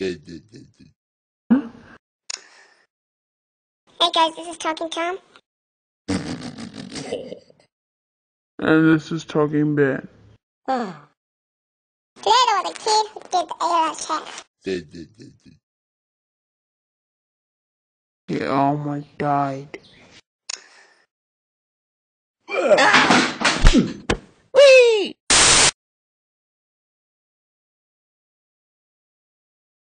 Hey guys, this is Talking Tom. And this is Talking Ben. Today there was a kid who did the ARL chat. He almost died.